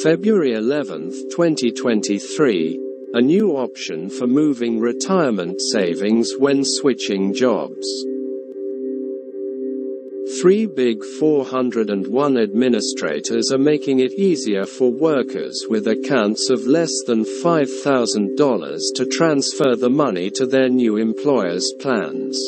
February 11, 2023, a new option for moving retirement savings when switching jobs. Three Big 401 administrators are making it easier for workers with accounts of less than $5,000 to transfer the money to their new employer's plans.